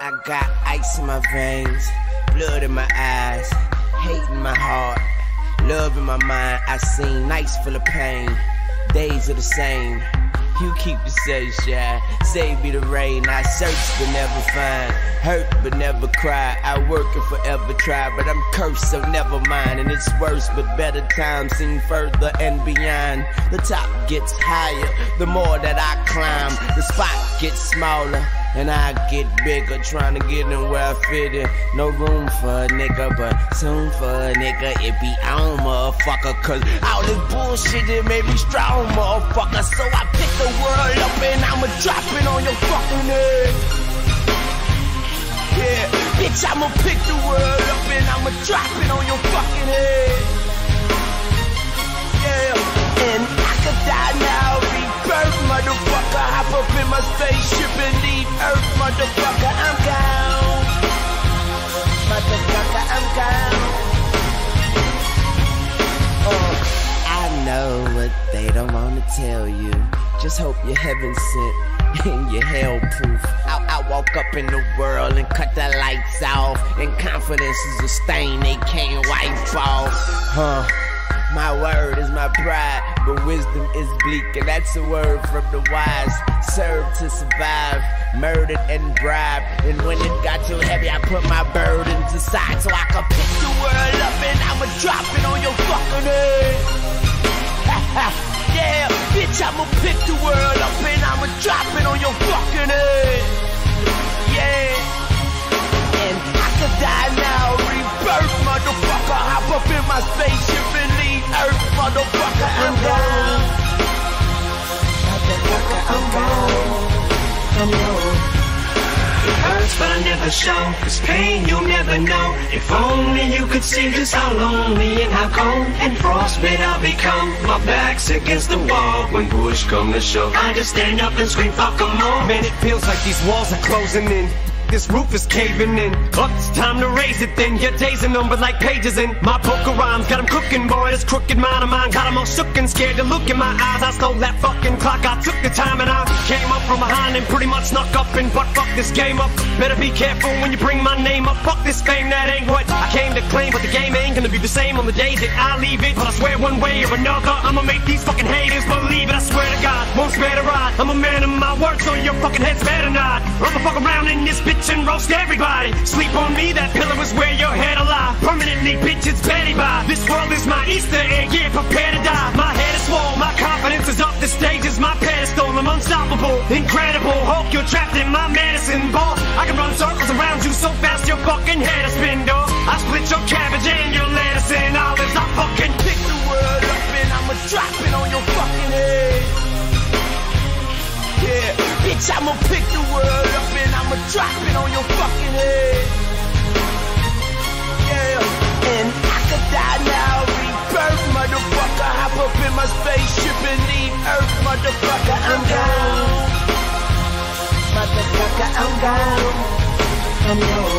I got ice in my veins, blood in my eyes, hate in my heart, love in my mind. I seen nights full of pain, days are the same. You keep the sunshine, save me the rain. I search but never find, hurt but never cry. I work and forever try, but I'm cursed, so never mind. And it's worse, but better times seem further and beyond. The top gets higher, the more that I climb. The spot gets smaller. And I get bigger, trying to get in where I fit in. No room for a nigga, but soon for a nigga, it be on, motherfucker. Cause all this bullshit, it made me strong, motherfucker. So I pick the world up and I'ma drop it on your fucking head. Yeah, bitch, I'ma pick the world up and I'ma motherfucker. I'm gone. Motherfucker, I'm gone. Uh, I know what they don't wanna tell you. Just hope you're heaven sent and you're hell proof. I, I walk up in the world and cut the lights off. And confidence is a stain they can't wipe off. Huh. My word is my pride, but wisdom is bleak, and that's a word from the wise. Serve to survive, murdered and bribed. And when it got too heavy, I put my burdens aside so I could pick the world up and I'ma drop it on your fucking head. I'm gone. It hurts, but I never show. Cause pain you'll never know. If only you could see just how lonely and how cold and frostbit I'll become. My back's against the wall when push come to shove. I just stand up and scream, fuck 'em all. Man, it feels like these walls are closing in. This roof is caving in. Up, it's time to raise it then. Your days are numbered like pages in. My poker rhymes got 'em cooking, boy. This crooked mind of mine got 'em all shook and scared to look in my eyes. I stole that fucking clock. I took the time and I came up from behind and pretty much snuck up and but fuck this game up. Better be careful when you bring my name up. Fuck this fame, that ain't what I came to claim. But the game ain't gonna be the same on the days that I leave it. But I swear one way or another, I'ma make these fucking haters believe it. I swear my word, so your fucking heads better not. I'ma fuck around in this bitch and roast everybody. Sleep on me, that pillow is where your head'll lie. Permanently, bitch, it's Betty by. This world is my Easter egg, yeah, prepare to die. My head is swole, my confidence is up. The stage is my pedestal. I'm unstoppable, incredible. Hulk, you're trapped in my medicine ball. I can run circles around you so fast your fucking head is spin. Bitch, I'ma pick the world up and I'ma drop it on your fucking head. Yeah, and I could die now, rebirth, motherfucker. Hop up in my spaceship and leave Earth, motherfucker. I'm gone. Motherfucker, I'm gone. I'm gone.